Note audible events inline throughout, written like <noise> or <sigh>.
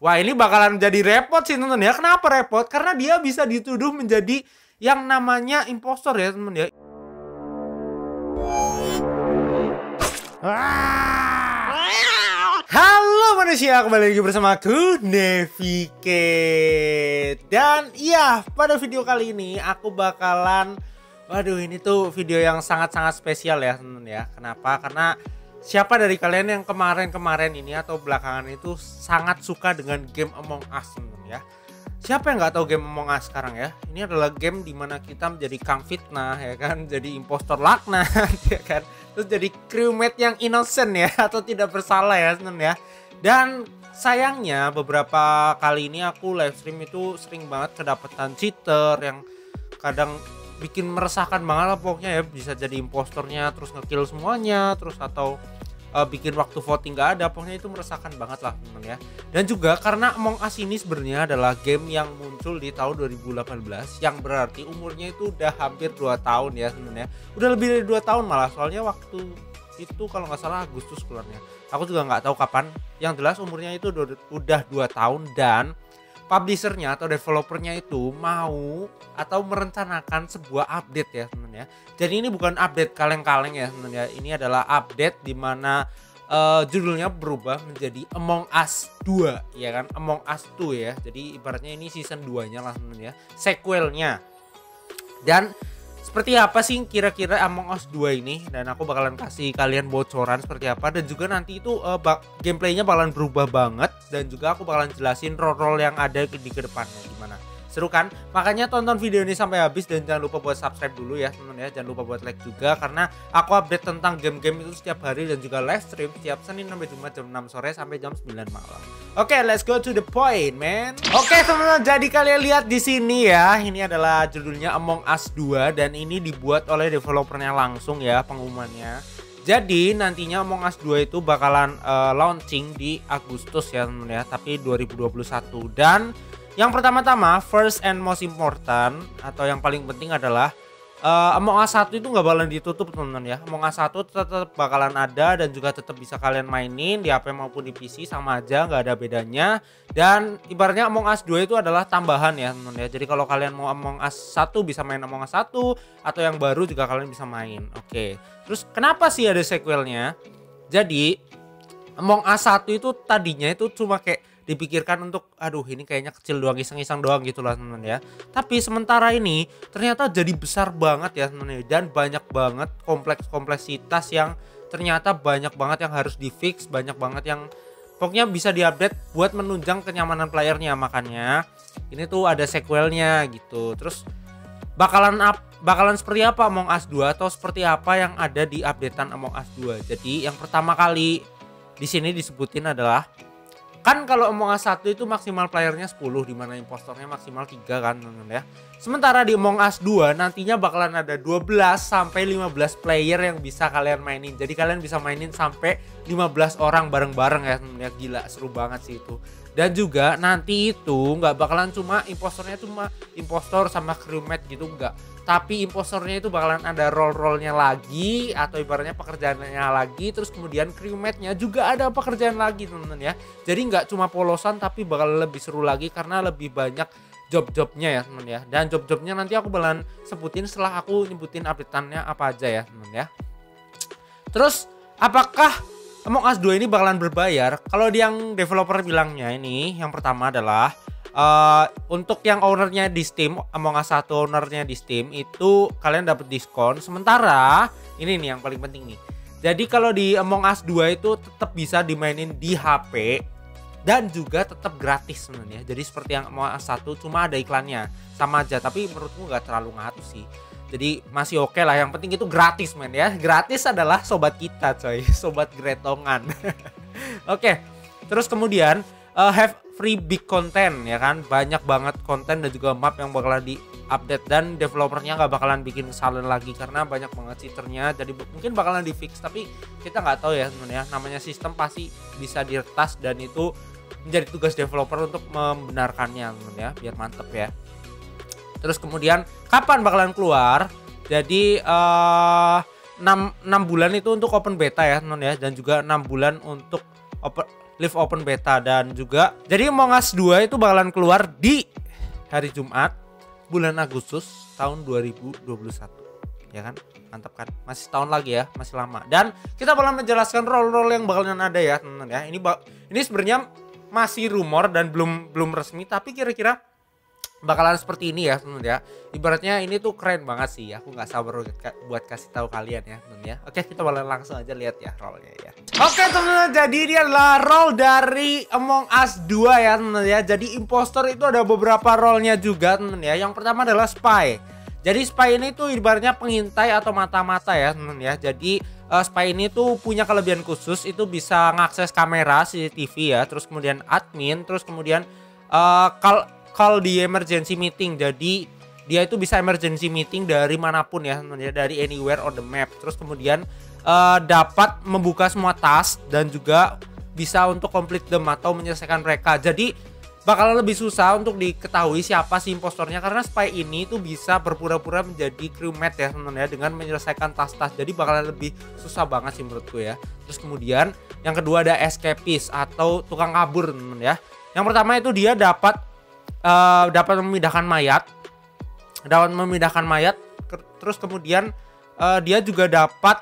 Wah ini bakalan jadi repot sih teman ya. Kenapa repot? Karena dia bisa dituduh menjadi yang namanya impostor ya teman ya. Halo manusia, kembali lagi bersama aku Nevike Dan iya, pada video kali ini aku bakalan Waduh ini tuh video yang sangat-sangat spesial ya teman ya Kenapa? Karena siapa dari kalian yang kemarin-kemarin ini atau belakangan itu sangat suka dengan game Among Us ya? Siapa yang nggak tahu game Among Us sekarang ya? Ini adalah game di mana kita menjadi kang fitnah ya kan, <laughs> jadi impostor laknat <laughs> ya kan? Terus jadi crewmate yang innocent ya? <laughs> Atau tidak bersalah ya teman ya? Dan sayangnya beberapa kali ini aku live stream itu sering banget kedapatan cheater yang kadang bikin meresahkan banget lah pokoknya ya. Bisa jadi impostornya terus ngekill semuanya terus atau uh, bikin waktu voting gak ada. Pokoknya itu meresahkan banget lah teman ya. Dan juga karena Among Us ini sebenarnya adalah game yang muncul di tahun 2018 yang berarti umurnya itu udah hampir 2 tahun ya teman ya. Udah lebih dari 2 tahun malah soalnya waktu itu kalau nggak salah Agustus keluarnya. Aku juga nggak tahu kapan. Yang jelas umurnya itu udah 2 tahun dan publishernya atau developernya itu mau atau merencanakan sebuah update ya teman ya. Jadi ini bukan update kaleng-kaleng ya teman ya. Ini adalah update di mana uh, judulnya berubah menjadi Among Us 2 ya kan. Among Us 2 ya. Jadi ibaratnya ini season 2-nya lah teman ya. Sequelnya. Dan seperti apa sih kira-kira Among Us 2 ini? Dan aku bakalan kasih kalian bocoran seperti apa. Dan juga nanti itu uh, gameplaynya bakalan berubah banget. Dan juga aku bakalan jelasin role-role yang ada di ke depannya gimana. Seru kan? Makanya tonton video ini sampai habis dan jangan lupa buat subscribe dulu ya teman ya. Jangan lupa buat like juga karena aku update tentang game-game itu setiap hari dan juga live stream setiap Senin sampai Jumat jam 6 sore sampai jam 9 malam oke okay, let's go to the point man. Oke okay, teman-teman jadi kalian lihat di sini ya. Ini adalah judulnya Among Us 2 dan ini dibuat oleh developernya langsung ya pengumumannya. Jadi nantinya Among Us 2 itu bakalan uh, launching di Agustus ya teman ya tapi 2021 dan yang pertama-tama, first and most important atau yang paling penting adalah uh, Among Us 1 itu nggak bakalan ditutup teman-teman ya. Among Us 1 tetap bakalan ada dan juga tetap bisa kalian mainin di HP maupun di PC sama aja nggak ada bedanya. Dan ibaratnya Among Us 2 itu adalah tambahan ya teman-teman ya. Jadi kalau kalian mau Among Us 1 bisa main Among Us 1 atau yang baru juga kalian bisa main. Oke. Terus kenapa sih ada sequelnya? Jadi Among Us 1 itu tadinya itu cuma kayak dipikirkan untuk aduh ini kayaknya kecil doang iseng-iseng doang gitu lah teman ya. Tapi sementara ini ternyata jadi besar banget ya teman dan banyak banget kompleks kompleksitas yang ternyata banyak banget yang harus di fix banyak banget yang pokoknya bisa diupdate buat menunjang kenyamanan playernya. Makanya ini tuh ada sequelnya gitu. Terus bakalan up, bakalan seperti apa Among Us 2 atau seperti apa yang ada di updatean Among Us 2 jadi yang pertama kali di sini disebutin adalah kan kalau Among Us 1 itu maksimal playernya 10 di mana impostornya maksimal 3 kan teman ya. Sementara di Among Us 2 nantinya bakalan ada 12 sampai 15 player yang bisa kalian mainin. Jadi kalian bisa mainin sampai 15 orang bareng-bareng ya ya. Gila seru banget sih itu. Dan juga nanti itu nggak bakalan cuma impostornya cuma impostor sama crewmate gitu enggak tapi imposternya itu bakalan ada role-role-nya lagi atau ibaratnya pekerjaannya lagi terus kemudian crewmate-nya juga ada pekerjaan lagi teman-teman ya. Jadi nggak cuma polosan tapi bakal lebih seru lagi karena lebih banyak job-jobnya ya teman ya. Dan job-jobnya nanti aku bakalan sebutin setelah aku nyebutin updateannya apa aja ya teman ya. Terus apakah Among Us 2 ini bakalan berbayar? Kalau yang developer bilangnya ini yang pertama adalah uh, untuk yang ownernya di Steam Among Us 1 ownernya di Steam itu kalian dapat diskon. Sementara ini nih yang paling penting nih. Jadi kalau di Among Us 2 itu tetap bisa dimainin di HP dan juga tetap gratis sebenarnya. Jadi seperti yang Among Us 1 cuma ada iklannya. Sama aja tapi menurutku nggak terlalu ngatur sih. Jadi masih oke okay lah yang penting itu gratis men ya. Gratis adalah sobat kita coy. <laughs> Sobat gretongan. <laughs> Oke okay. terus kemudian uh, have free big content ya kan? Banyak banget konten dan juga map yang bakalan di update dan developernya nggak bakalan bikin kesalahan lagi karena banyak banget cheaternya. Jadi mungkin bakalan di fix tapi kita nggak tahu ya sebenarnya. Namanya sistem pasti bisa diretas dan itu menjadi tugas developer untuk membenarkannya ya biar mantep ya. Terus kemudian kapan bakalan keluar? Jadi uh, 6, 6 bulan itu untuk open beta ya teman ya dan juga 6 bulan untuk open live open beta. Dan juga jadi Among Us 2 itu bakalan keluar di hari Jumat bulan Agustus tahun 2021 ya kan? Mantap kan? Masih tahun lagi ya masih lama. Dan kita bakalan menjelaskan role-role yang bakalan ada ya teman ya. Ini ini sebenarnya masih rumor dan belum belum resmi tapi kira-kira bakalan seperti ini ya teman ya. Ibaratnya ini tuh keren banget sih aku nggak sabar buat kasih tahu kalian ya teman ya. Oke kita bakalan langsung aja lihat ya role-nya ya. Oke teman jadi ini adalah role dari Among Us 2 ya teman ya. Jadi impostor itu ada beberapa role-nya juga teman ya. Yang pertama adalah spy. Jadi spy ini tuh ibaratnya pengintai atau mata-mata ya teman ya. Jadi uh, spy ini tuh punya kelebihan khusus itu bisa ngakses kamera CCTV ya terus kemudian admin terus kemudian uh, kal call di emergency meeting. Jadi dia itu bisa emergency meeting dari mana pun ya, dari anywhere on the map. Terus kemudian uh, dapat membuka semua task dan juga bisa untuk complete them atau menyelesaikan mereka. Jadi bakalan lebih susah untuk diketahui siapa si impostornya karena spy ini tuh bisa berpura-pura menjadi crewmate ya teman-teman ya dengan menyelesaikan tas-tas jadi bakalan lebih susah banget sih menurutku ya terus kemudian yang kedua ada escapist atau tukang kabur teman-teman ya yang pertama itu dia dapat uh, dapat memindahkan mayat. Dapat memindahkan mayat. Ke, terus kemudian uh, dia juga dapat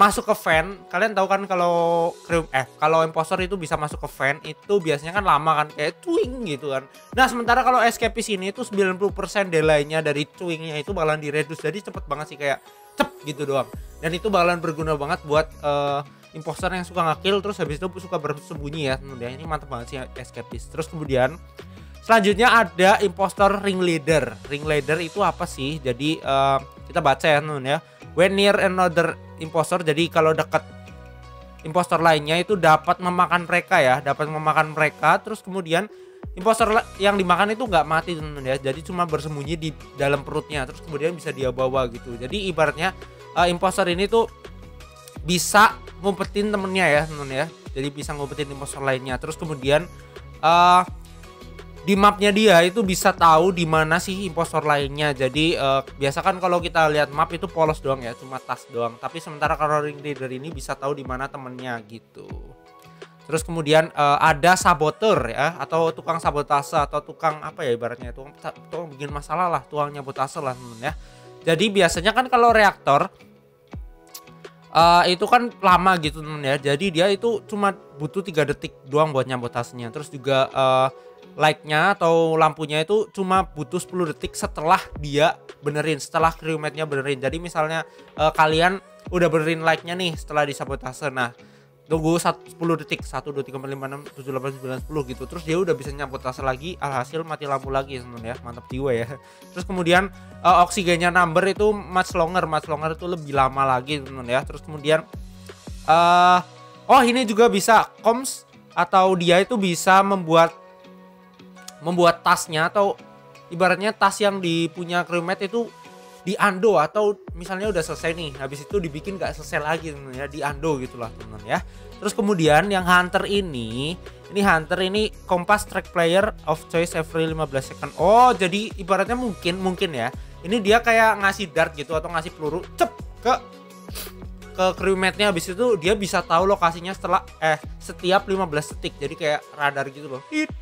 masuk ke fan kalian tahu kan kalau krim eh kalau impostor itu bisa masuk ke fan itu biasanya kan lama kan kayak twing gitu kan. Nah sementara kalau escapist ini itu 90% delay-nya dari twingnya itu bakalan diredus jadi cepet banget sih kayak cep gitu doang. Dan itu bakalan berguna banget buat uh, impostor yang suka ngakil terus habis itu suka bersembunyi ya. Kemudian ini mantap banget sih escapist terus kemudian Selanjutnya ada impostor ring leader. Ring leader itu apa sih? Jadi uh, kita baca ya nun ya. When near another impostor, jadi kalau dekat impostor lainnya itu dapat memakan mereka ya, dapat memakan mereka. Terus kemudian impostor yang dimakan itu nggak mati teman ya. Jadi cuma bersembunyi di dalam perutnya. Terus kemudian bisa dia bawa gitu. Jadi ibaratnya uh, impostor ini tuh bisa ngumpetin temennya ya teman ya. Jadi bisa ngumpetin impostor lainnya. Terus kemudian uh, di mapnya dia itu bisa tahu di mana sih impostor lainnya. Jadi uh, biasa kan kalau kita lihat map itu polos doang ya, cuma tas doang. Tapi sementara kalau ring leader ini bisa tahu di mana temennya gitu. Terus kemudian uh, ada saboteur ya atau tukang sabotase atau tukang apa ya ibaratnya itu tukang bikin masalah lah, tukang nyabotase lah temen ya. Jadi biasanya kan kalau reaktor uh, itu kan lama gitu temen ya. Jadi dia itu cuma butuh tiga detik doang buat nyabotasenya. Terus juga uh, like-nya atau lampunya itu cuma butuh 10 detik setelah dia benerin, setelah crewmate-nya benerin. Jadi misalnya uh, kalian udah benerin like-nya nih setelah disabotase. Nah, tunggu 10 detik 1 2 3 4 5 6 7 8 9 10 gitu. Terus dia udah bisa nyabotase lagi, alhasil mati lampu lagi ya. Mantap jiwa ya. <laughs> Terus kemudian uh, oksigennya number itu much longer, much longer itu lebih lama lagi teman ya. Terus kemudian uh, oh ini juga bisa comms atau dia itu bisa membuat membuat tasnya atau ibaratnya tas yang dipunya crewmate itu di ando atau misalnya udah selesai nih habis itu dibikin gak selesai lagi teman ya di ando gitulah teman ya. Terus kemudian yang hunter ini ini hunter ini kompas track player of choice every 15 second. Oh jadi ibaratnya mungkin mungkin ya. Ini dia kayak ngasih dart gitu atau ngasih peluru cep ke ke crewmate-nya. Habis itu dia bisa tahu lokasinya setelah eh setiap 15 detik. Jadi kayak radar gitu loh. It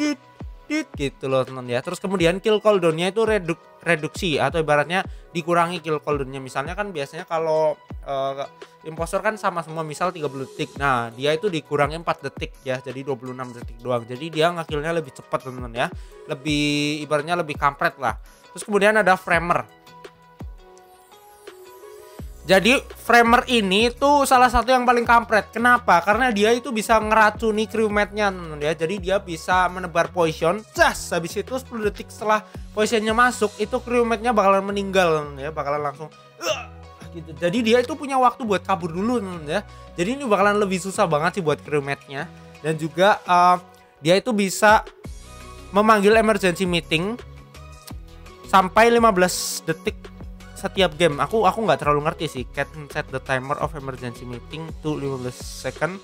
it dit gitu loh teman ya. Terus kemudian kill cooldownnya itu reduk reduksi atau ibaratnya dikurangi kill cooldownnya misalnya kan biasanya kalau uh, impostor kan sama semua misal 30 detik. Nah dia itu dikurangi 4 detik ya. Jadi 26 detik doang. Jadi dia ngakilnya lebih cepat teman ya. Lebih ibaratnya lebih kampret lah. Terus kemudian ada framer jadi framer ini tuh salah satu yang paling kampret. Kenapa? Karena dia itu bisa ngeracuni crewmate-nya ya. Jadi dia bisa menebar poison. Jas, habis itu 10 detik setelah poisonnya masuk, itu crewmate-nya bakalan meninggal ya, bakalan langsung gitu. Jadi dia itu punya waktu buat kabur dulu ya. Jadi ini bakalan lebih susah banget sih buat crewmate-nya. Dan juga uh, dia itu bisa memanggil emergency meeting sampai 15 detik setiap game aku aku nggak terlalu ngerti sih. Can set the timer of emergency meeting to 15 second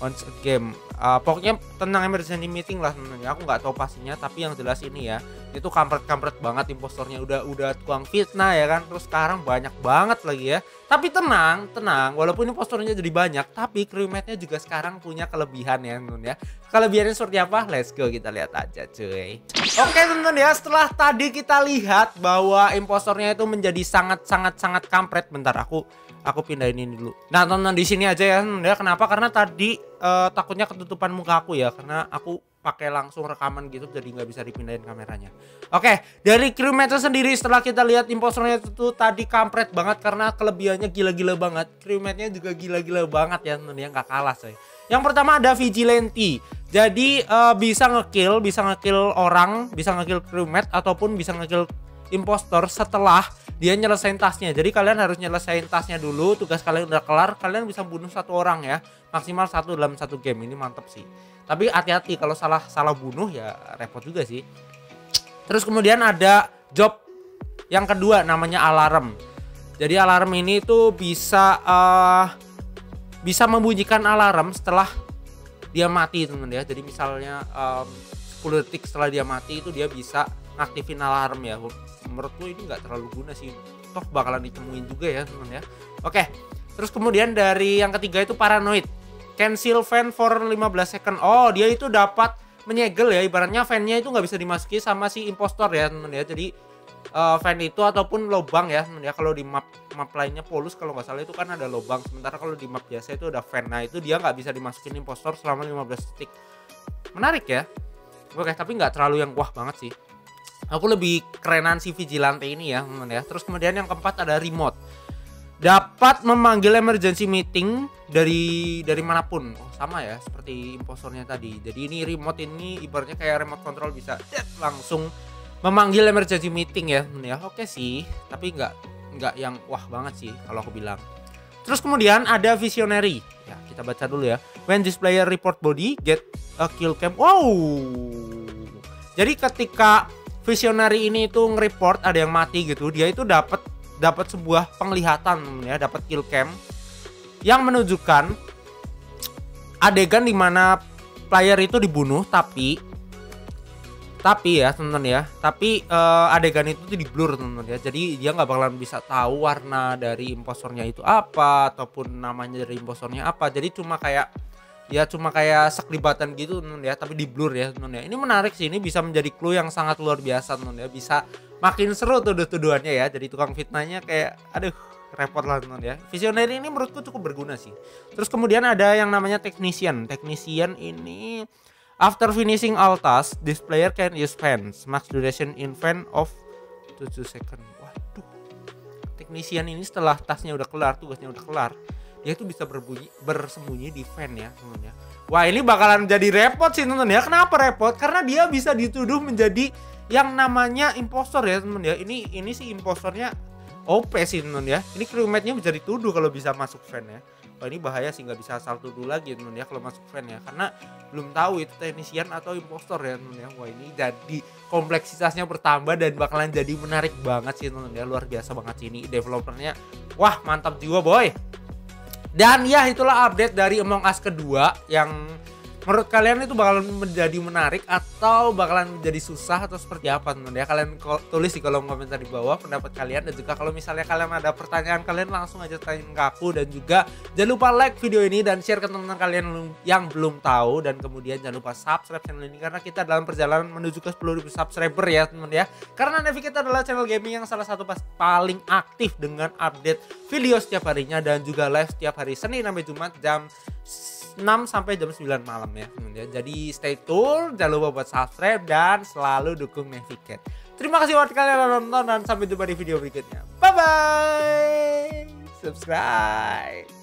once a game. Uh, pokoknya tentang emergency meeting lah sebenarnya. Aku nggak tahu pastinya tapi yang jelas ini ya itu kampret-kampret banget impostornya. Udah udah tukang fitnah ya kan. Terus sekarang banyak banget lagi ya. Tapi tenang tenang. Walaupun impostornya jadi banyak tapi crewmate-nya juga sekarang punya kelebihan ya teman ya. Kelebihannya seperti apa? Let's go kita lihat aja cuy. Oke teman ya. Setelah tadi kita lihat bahwa impostornya itu menjadi sangat sangat sangat kampret. Bentar aku aku pindahin ini dulu. Nah teman di sini aja ya teman ya. Kenapa? Karena tadi uh, takutnya ketutupan muka aku ya. Karena aku pakai langsung rekaman gitu jadi nggak bisa dipindahin kameranya. Oke, dari crewmate sendiri setelah kita lihat imposternya itu tadi kampret banget karena kelebihannya gila-gila banget. Crewmate-nya juga gila-gila banget ya teman ya nggak kalah saya. Yang pertama ada vigilante. Jadi uh, bisa ngekill, bisa ngekill orang, bisa ngekill crewmate ataupun bisa ngekill impostor setelah dia nyelesain tasnya. Jadi kalian harus nyelesain tasnya dulu. Tugas kalian udah kelar, kalian bisa bunuh satu orang ya. Maksimal satu dalam satu game. Ini mantep sih. Tapi hati-hati kalau salah salah bunuh ya repot juga sih. Terus kemudian ada job yang kedua namanya alarm. Jadi alarm ini tuh bisa uh, bisa membunyikan alarm setelah dia mati teman ya. Jadi misalnya um, 10 detik setelah dia mati itu dia bisa aktifin alarm ya. Menurutku ini nggak terlalu guna sih. Toh bakalan ditemuin juga ya teman ya. Oke terus kemudian dari yang ketiga itu paranoid. Cancel fan for 15 second. Oh dia itu dapat menyegel ya. Ibaratnya fannya itu nggak bisa dimasuki sama si impostor ya teman ya. Jadi uh, fan itu ataupun lubang ya ya. Kalau di map map lainnya polus kalau nggak salah itu kan ada lubang sementara kalau di map biasa itu ada fan. Nah itu dia nggak bisa dimasukin impostor selama 15 detik. Menarik ya. Oke tapi nggak terlalu yang wah banget sih aku lebih kerenan si vigilante ini ya teman ya. Terus kemudian yang keempat ada remote. Dapat memanggil emergency meeting dari dari mana pun. Oh, sama ya seperti imposternya tadi. Jadi ini remote ini ibaratnya kayak remote control bisa langsung memanggil emergency meeting ya ya. Oke sih tapi nggak nggak yang wah banget sih kalau aku bilang. Terus kemudian ada visionary. Ya kita baca dulu ya. When this player report body get a kill cam. Wow! Jadi ketika visionary ini itu nge-report ada yang mati gitu. Dia itu dapat dapat sebuah penglihatan ya dapat kill cam yang menunjukkan adegan di mana player itu dibunuh tapi tapi ya teman-teman ya tapi uh, adegan itu tuh di blur teman-teman ya. Jadi dia nggak bakalan bisa tahu warna dari imposternya itu apa ataupun namanya dari imposternya apa. Jadi cuma kayak ya cuma kayak seklibatan gitu teman ya. Tapi di blur ya teman ya. Ini menarik sih ini bisa menjadi clue yang sangat luar biasa teman ya. Bisa makin seru tuduh-tuduhannya ya jadi tukang fitnahnya kayak aduh repot lah teman ya. Visionary ini menurutku cukup berguna sih. Terus kemudian ada yang namanya technician. Technician ini after finishing all tasks this player can use fans. Max duration in fan of 7 second. Waduh. Technician ini setelah tasnya udah kelar tugasnya udah kelar dia itu bisa berbunyi bersembunyi di fan ya teman ya. Wah ini bakalan jadi repot sih teman ya. Kenapa repot? Karena dia bisa dituduh menjadi yang namanya impostor ya teman ya. Ini ini sih impostornya OP sih teman ya. Ini crewmate-nya bisa dituduh kalau bisa masuk fan ya. Wah ini bahaya sih nggak bisa asal tuduh lagi teman ya kalau masuk fan ya. Karena belum tahu itu teknisian atau impostor ya teman ya. Wah ini jadi kompleksitasnya bertambah dan bakalan jadi menarik banget sih teman ya. Luar biasa banget sih ini developernya. Wah mantap jiwa boy dan ya itulah update dari Among Us kedua yang menurut kalian itu bakalan menjadi menarik atau bakalan menjadi susah atau seperti apa teman ya kalian tulis di kolom komentar di bawah pendapat kalian dan juga kalau misalnya kalian ada pertanyaan kalian langsung aja tanya ke aku dan juga jangan lupa like video ini dan share ke teman-teman kalian yang belum tahu dan kemudian jangan lupa subscribe channel ini karena kita dalam perjalanan menuju ke 10.000 subscriber ya teman ya. Karena Nevi kita adalah channel gaming yang salah satu pas paling aktif dengan update video setiap harinya dan juga live setiap hari Senin sampai Jumat jam 6 sampai jam 9 malam ya. Jadi stay tune, jangan lupa buat subscribe dan selalu dukung Navigate. Terima kasih buat kalian yang nonton dan sampai jumpa di video berikutnya. Bye bye. Subscribe.